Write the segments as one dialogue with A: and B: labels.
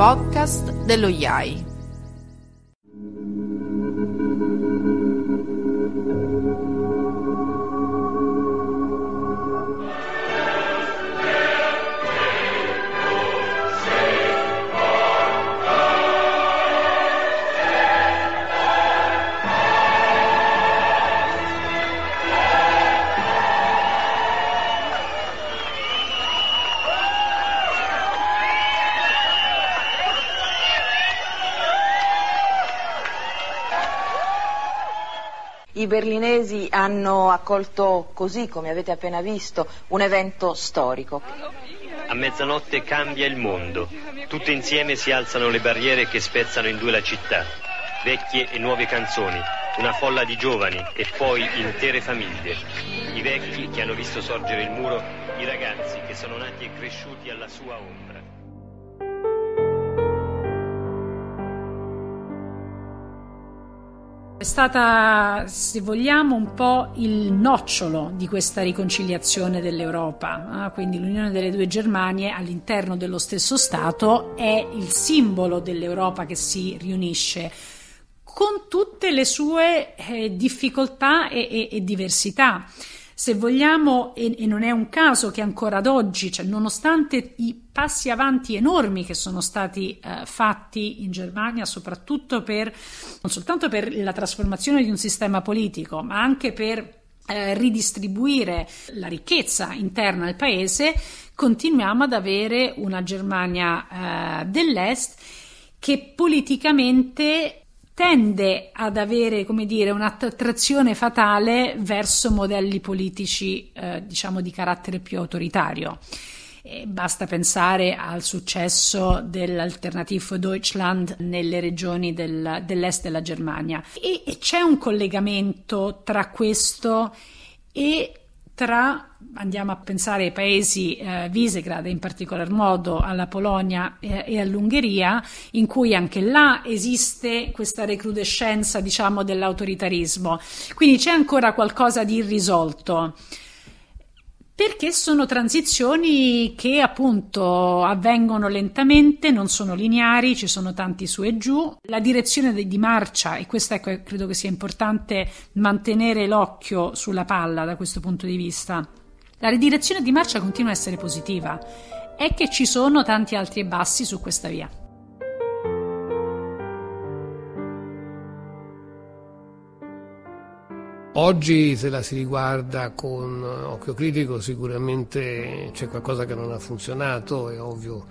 A: podcast dello IAI.
B: I berlinesi hanno accolto così, come avete appena visto, un evento storico.
C: A mezzanotte cambia il mondo. Tutte insieme si alzano le barriere che spezzano in due la città. Vecchie e nuove canzoni, una folla di giovani e poi intere famiglie. I vecchi che hanno visto sorgere il muro, i ragazzi che sono nati e cresciuti alla sua ombra.
D: È stata, se vogliamo, un po' il nocciolo di questa riconciliazione dell'Europa. Eh? Quindi l'unione delle due Germanie all'interno dello stesso Stato è il simbolo dell'Europa che si riunisce con tutte le sue eh, difficoltà e, e, e diversità se vogliamo, e, e, non è un caso che ancora ad oggi, cioè, nonostante i passi avanti enormi che sono stati eh, fatti in Germania, soprattutto per non soltanto per la trasformazione di un sistema politico, ma anche per eh, ridistribuire la ricchezza interna al paese, continuiamo ad avere una Germania eh, dell'Est che politicamente tende ad avere, come dire, un'attrazione fatale verso modelli politici, eh, diciamo, di carattere più autoritario. E basta pensare al successo dell'Alternative Deutschland nelle regioni del, dell'est della Germania. E, e c'è un collegamento tra questo e tra andiamo a pensare ai paesi eh, Visegrad, in particolar modo alla Polonia eh, e all'Ungheria, in cui anche là esiste questa recrudescenza, diciamo, dell'autoritarismo. Quindi c'è ancora qualcosa di irrisolto perché sono transizioni che appunto avvengono lentamente, non sono lineari, ci sono tanti su e giù. La direzione di marcia, e questo ecco, credo che sia importante mantenere l'occhio sulla palla da questo punto di vista. La direzione di marcia continua a essere positiva, è che ci sono tanti alti e bassi su questa via.
E: Oggi se la si riguarda con occhio critico sicuramente c'è qualcosa che non ha funzionato, è ovvio,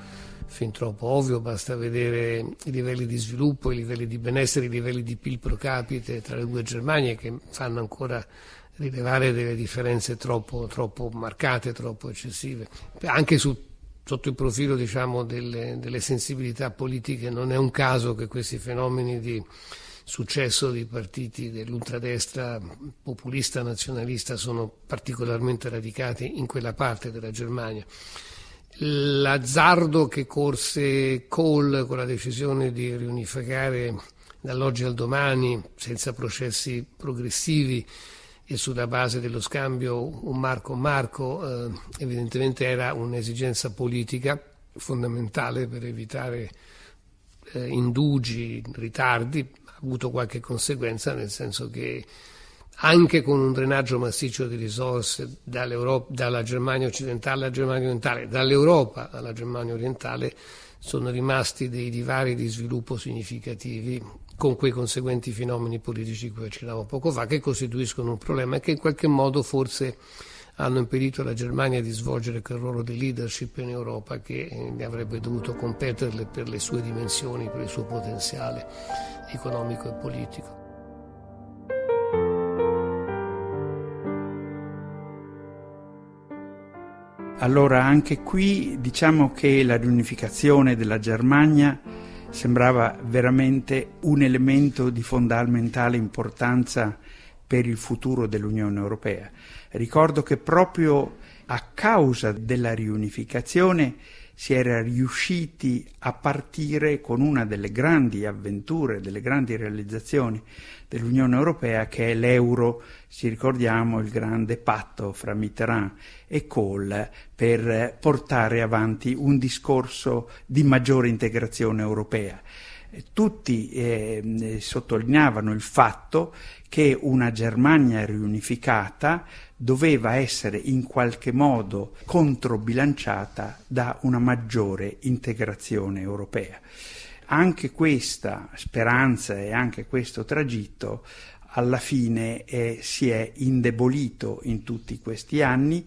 E: fin troppo ovvio, basta vedere i livelli di sviluppo, i livelli di benessere, i livelli di PIL pro capite tra le due Germanie che fanno ancora rilevare delle differenze troppo, troppo marcate, troppo eccessive. Anche su, sotto il profilo diciamo, delle, delle sensibilità politiche non è un caso che questi fenomeni di successo dei partiti dell'ultradestra populista nazionalista sono particolarmente radicati in quella parte della Germania. L'azzardo che corse Kohl con la decisione di riunificare dall'oggi al domani, senza processi progressivi e sulla base dello scambio un marco un marco, eh, evidentemente era un'esigenza politica fondamentale per evitare eh, indugi, ritardi, avuto qualche conseguenza, nel senso che anche con un drenaggio massiccio di risorse dalla Germania occidentale alla Germania orientale, dall'Europa alla Germania orientale, sono rimasti dei divari di sviluppo significativi con quei conseguenti fenomeni politici cui accennavo poco fa, che costituiscono un problema e che in qualche modo forse hanno impedito alla Germania di svolgere quel ruolo di leadership in Europa che eh, ne avrebbe dovuto competerle per le sue dimensioni, per il suo potenziale economico e politico.
F: Allora anche qui diciamo che la riunificazione della Germania sembrava veramente un elemento di fondamentale importanza per il futuro dell'Unione Europea. Ricordo che proprio a causa della riunificazione si era riusciti a partire con una delle grandi avventure, delle grandi realizzazioni dell'Unione Europea che è l'euro, ci ricordiamo il grande patto fra Mitterrand e Kohl per portare avanti un discorso di maggiore integrazione europea. Tutti eh, sottolineavano il fatto che una Germania riunificata doveva essere in qualche modo controbilanciata da una maggiore integrazione europea. Anche questa speranza e anche questo tragitto alla fine eh, si è indebolito in tutti questi anni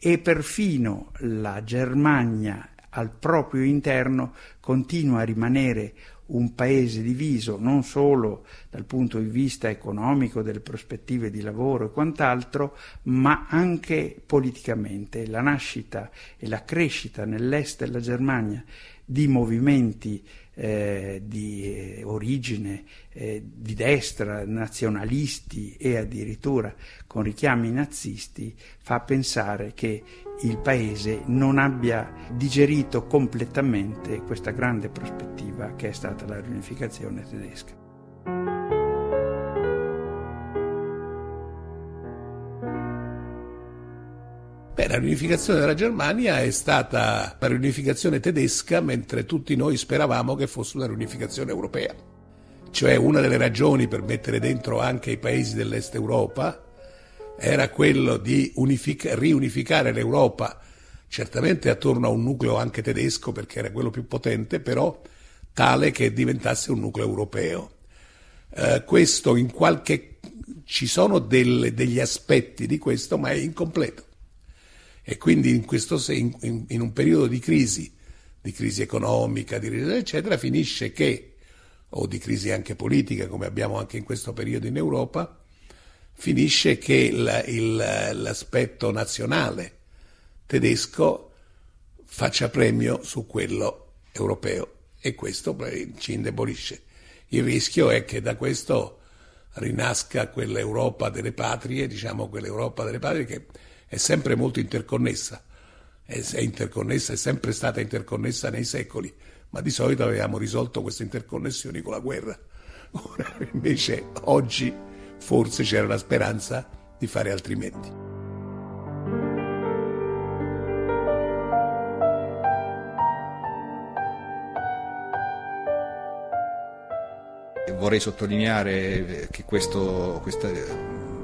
F: e perfino la Germania al proprio interno continua a rimanere un paese diviso non solo dal punto di vista economico, delle prospettive di lavoro e quant'altro, ma anche politicamente. La nascita e la crescita nell'est della Germania di movimenti eh, di eh, origine eh, di destra, nazionalisti e addirittura con richiami nazisti, fa pensare che il Paese non abbia digerito completamente questa grande prospettiva che è stata la riunificazione tedesca.
G: Riunificazione della Germania è stata la riunificazione tedesca, mentre tutti noi speravamo che fosse una riunificazione europea. Cioè una delle ragioni per mettere dentro anche i paesi dell'Est Europa era quello di unific- riunificare l'Europa, certamente attorno a un nucleo anche tedesco, perché era quello più potente, però tale che diventasse un nucleo europeo. Eh, questo in qualche... ci sono delle, degli aspetti di questo, ma è incompleto e quindi in, questo, in, in, un periodo di crisi, di crisi economica, di eccetera, finisce che, o di crisi anche politica, come abbiamo anche in questo periodo in Europa, finisce che il, il, l'aspetto nazionale tedesco faccia premio su quello europeo e questo ci indebolisce. Il rischio è che da questo rinasca quell'Europa delle patrie, diciamo quell'Europa delle patrie che è sempre molto interconnessa, è, è interconnessa, è sempre stata interconnessa nei secoli, ma di solito avevamo risolto queste interconnessioni con la guerra. Ora, invece oggi forse c'era la speranza di fare altrimenti.
H: Vorrei sottolineare che questo, questa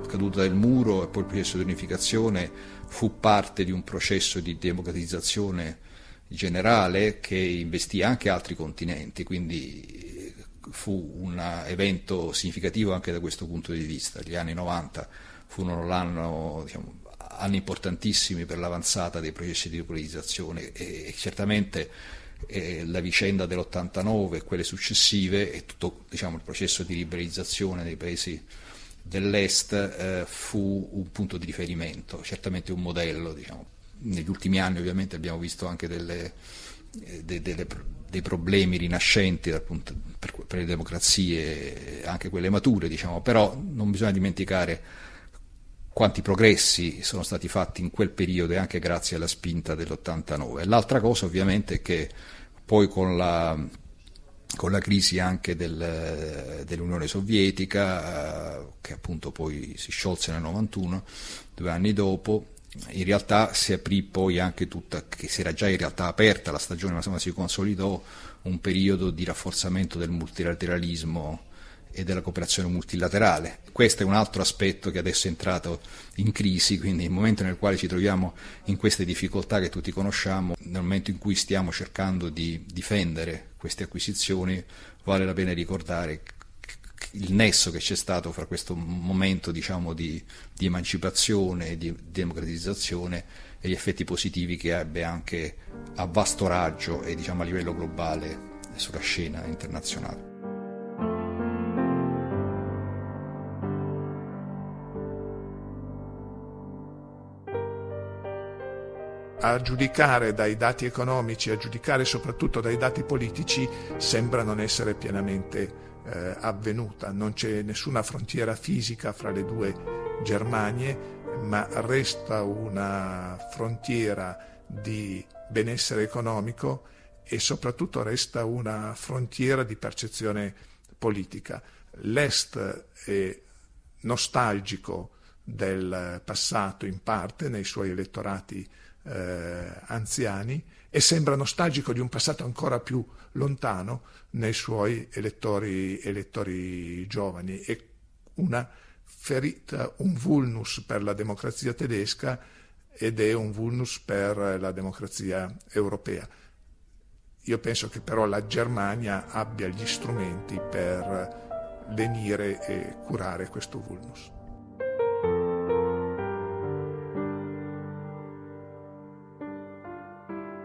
H: caduta del muro e poi il processo di unificazione fu parte di un processo di democratizzazione generale che investì anche altri continenti, quindi fu un evento significativo anche da questo punto di vista. Gli anni 90 furono diciamo, anni importantissimi per l'avanzata dei processi di democratizzazione e, certamente eh, la vicenda dell'89 e quelle successive e tutto diciamo, il processo di liberalizzazione dei paesi dell'Est eh, fu un punto di riferimento, certamente un modello. Diciamo. Negli ultimi anni ovviamente abbiamo visto anche delle, eh, de, delle, dei problemi rinascenti punto, per, per, le democrazie, anche quelle mature, diciamo. però non bisogna dimenticare quanti progressi sono stati fatti in quel periodo e anche grazie alla spinta dell'89. L'altra cosa ovviamente è che poi con la con la crisi anche del, dell'Unione Sovietica, eh, che appunto poi si sciolse nel 91, due anni dopo, in realtà si aprì poi anche tutta, che si era già in realtà aperta la stagione, ma insomma si consolidò un periodo di rafforzamento del multilateralismo e della cooperazione multilaterale. Questo è un altro aspetto che adesso è entrato in crisi, quindi nel momento nel quale ci troviamo in queste difficoltà che tutti conosciamo, nel momento in cui stiamo cercando di difendere queste acquisizioni, vale la pena ricordare il nesso che c'è stato fra questo momento diciamo, di, di emancipazione e di democratizzazione e gli effetti positivi che ebbe anche a vasto raggio e diciamo, a livello globale sulla scena internazionale.
I: A giudicare dai dati economici, a giudicare soprattutto dai dati politici, sembra non essere pienamente eh, avvenuta. Non c'è nessuna frontiera fisica fra le due Germanie, ma resta una frontiera di benessere economico e soprattutto resta una frontiera di percezione politica. L'Est è nostalgico del passato in parte nei suoi elettorati eh, anziani e sembra nostalgico di un passato ancora più lontano nei suoi elettori, elettori giovani. È una ferita, un vulnus per la democrazia tedesca ed è un vulnus per la democrazia europea. Io penso che però la Germania abbia gli strumenti per lenire e curare questo vulnus.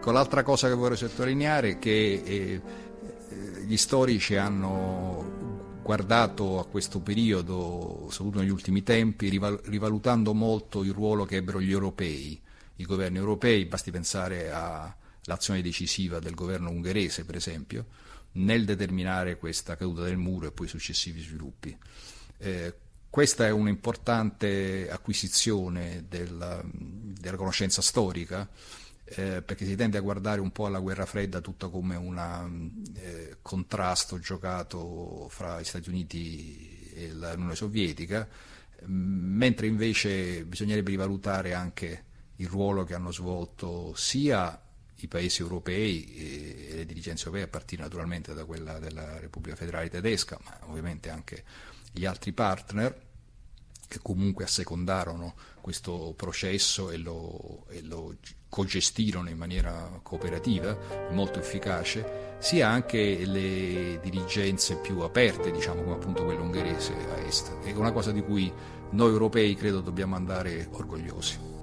H: Ecco, l'altra cosa che vorrei sottolineare è che eh, gli storici hanno guardato a questo periodo, soprattutto negli ultimi tempi, rivalutando molto il ruolo che ebbero gli europei, i governi europei, basti pensare all'azione decisiva del governo ungherese, per esempio, nel determinare questa caduta del muro e poi i successivi sviluppi. Eh, questa è un'importante acquisizione della, della conoscenza storica eh, perché si tende a guardare un po' alla guerra fredda tutta come un eh, contrasto giocato fra gli Stati Uniti e l'Unione Sovietica, mentre invece bisognerebbe rivalutare anche il ruolo che hanno svolto sia i paesi europei e le dirigenze europee, a partire naturalmente da quella della Repubblica Federale Tedesca, ma ovviamente anche gli altri partner che comunque assecondarono questo processo e lo, e lo cogestirono in maniera cooperativa, molto efficace, sia anche le dirigenze più aperte, diciamo come appunto quella ungherese a est. È una cosa di cui noi europei credo dobbiamo andare orgogliosi.